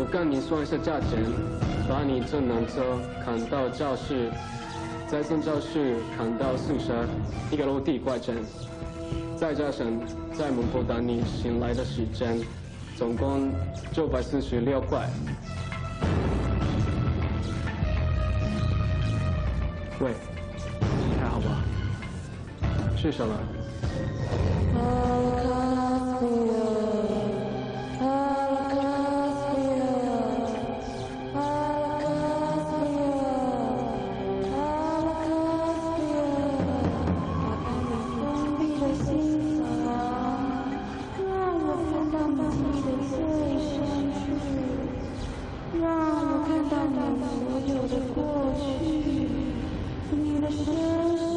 我跟你算一下价钱，把你这辆车砍到教室，再从教室砍到宿舍，一个楼梯块钱，再加上在门口等你醒来的时间，总共九百四十六块。喂，还好吧？是什么？Jesus.